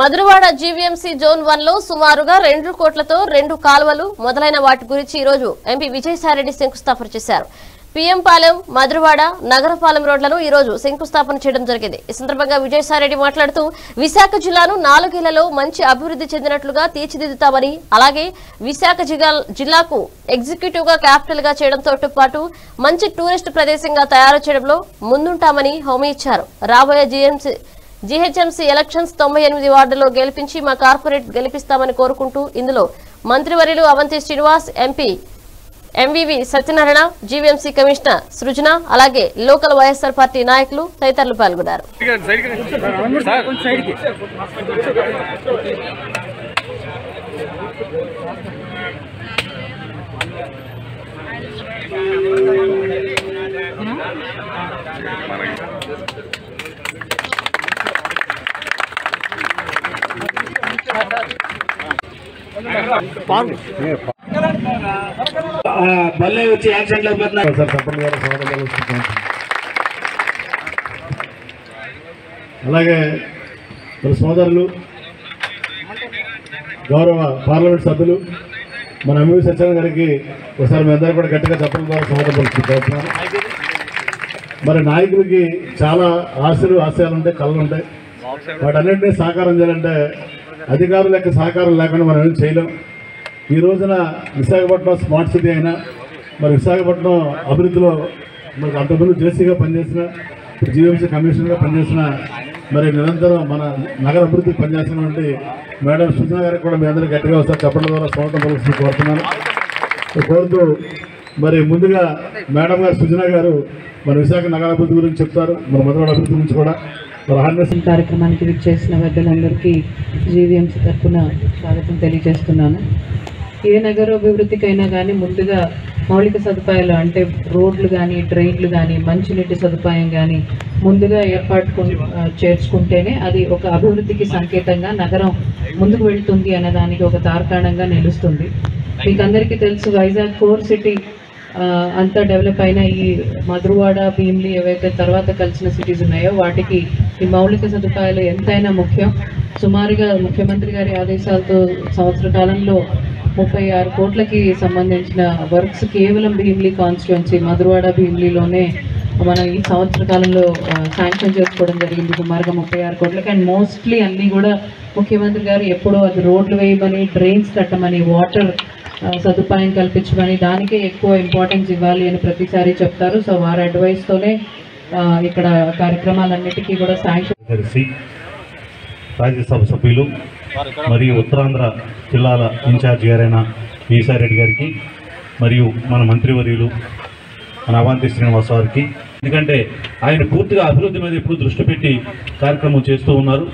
Madhurawada GVMC zone వన్లో సుమారుగా రెండు కోట్లతో రెండు కాలువలు మొదలైన వాటి గురించి ఈ రోజు ఎంపీ విజయసాయిరెడ్డి శంకుస్థాపన చేశారు. పిఎంపాలెం మధురవాడ నగరపాలెం రోడ్లను ఈ రోజు శంకుస్థాపన చేయడం జరిగింది. ఈ సందర్భంగా విజయసాయిరెడ్డి మాట్లాడుతూ విశాఖ జిల్లాను నాలుగేళ్ళలో మంచి అభివృద్ధి చెందినట్లుగా తీర్చిదిద్దుతామని అలాగే విశాఖ జిల్లాకు ఎగ్జిక్యూటివ్గా క్యాపిటల్గా చేయడంతో పాటు మంచి టూరిస్ట్ ప్రదేశంగా తయారు చేయడంలో ముందుంటామని హామీ ఇచ్చారు. రాబోయే జీఎంసీ జీహెచ్ఎంసీ ఎలక్షన్స్ తొంభై ఎనిమిది వార్డులో గెలిపించి మా కార్పొరేట్ గెలిపిస్తామని కోరుకుంటూ ఇందులో మంత్రివర్యులు Avanthi Srinivas MP MVV Satyanarayana GVMC commissioner Srujana అలాగే లోకల్ వైఎస్ఆర్ పార్టీ నాయకులు తదితరులు పాల్గొన్నారు. ఆ, బల్లే వచ్చి యాక్సిడెంట్ అయిపోతున్నారు సార్ తప్పని గారు అలాగే మన సోదరులు గౌరవ పార్లమెంట్ సభ్యులు మన ఎంవి సత్యనారాయణ గారికి ఒకసారి మీ అందరూ కూడా గట్టిగా చెప్పడం ద్వారా స్వాగతం మరి నాయకులకి చాలా ఆశలు ఆశయాలు ఉంటాయి కళ్ళు ఉంటాయి. వాటన్నింటినీ సాకారం చేయాలంటే అధికారుల యొక్క సహకారం లేకుండా మనం ఏం చేయలేం. ఈ రోజున విశాఖపట్నం స్మార్ట్ సిటీ అయినా మరి విశాఖపట్నం అభివృద్ధిలో మరి అంతకుముందు జేసీగా పనిచేసిన జీవీఎంసీ కమిషనర్గా పనిచేసిన మరి నిరంతరం మన నగర అభివృద్ధికి పనిచేసినటువంటి మేడం సుజన గారికి కూడా మీ అందరూ గట్టిగా వస్తారు చెప్పడం ద్వారా స్వాగతం పలుకుతూ కోరుతున్నాను. కోరుతూ మరి ముందుగా మేడం గారు సుజన గారు మన విశాఖ నగర అభివృద్ధి గురించి చెప్తారు మన మధుర అభివృద్ధి గురించి కూడా. కార్యక్రమానికి విచ్చేసిన పెద్దలందరికీ జీవీఎంసీ తరఫున స్వాగతం తెలియజేస్తున్నాను. ఏ నగరాభివృద్ధికైనా కానీ ముందుగా మౌలిక సదుపాయాలు అంటే రోడ్లు కానీ ట్రైన్లు కానీ మంచినీటి సదుపాయం కానీ ముందుగా ఏర్పాటు చేర్చుకుంటేనే అది ఒక అభివృద్ధికి సంకేతంగా నగరం ముందుకు వెళ్తుంది అన్నదానికి దానికి ఒక తార్కాణంగా నిలుస్తుంది. మీకు అందరికీ తెలుసు వైజాగ్ ఫోర్ సిటీ అంత డెవలప్ అయిన ఈ మధురవాడ భీమ్లీ ఏవైతే తర్వాత కలిసిన సిటీస్ ఉన్నాయో వాటికి ఈ మౌలిక సదుపాయాలు ఎంతైనా ముఖ్యం. సుమారుగా ముఖ్యమంత్రి గారి ఆదేశాలతో సంవత్సర కాలంలో ముప్పై ఆరు కోట్లకి సంబంధించిన వర్క్స్ కేవలం భీమ్లీ కాన్స్టిట్యున్సీ మధురవాడ భీమ్లీలోనే మనం ఈ సంవత్సర కాలంలో శాంక్షన్ చేసుకోవడం జరిగింది. సుమారుగా ముప్పై ఆరు కోట్లకి. అండ్ మోస్ట్లీ అన్నీ కూడా ముఖ్యమంత్రి గారు ఎప్పుడో అది రోడ్లు వేయమని డ్రైన్స్ కట్టమని వాటర్ సదుపాయం కల్పించమని దానికే ఎక్కువ ఇంపార్టెన్స్ ఇవ్వాలి అని ప్రతిసారి చెప్తారు. సో వారి అడ్వైస్తోనే ఇక్కడ కార్యక్రమాలన్నిటికీ కూడా శాంక్షన్ కార్యదర్శి రాజ్యసభ సభ్యులు మరియు ఉత్తరాంధ్ర జిల్లాల ఇన్ఛార్జ్ గారైన ఈసారెడ్డి గారికి మరియు మన మంత్రివర్యులు మన అవంతి శ్రీనివాస్ వారికి ఎందుకంటే ఆయన పూర్తిగా అభివృద్ధి మీద ఎప్పుడు దృష్టి పెట్టి కార్యక్రమం చేస్తూ ఉన్నారు.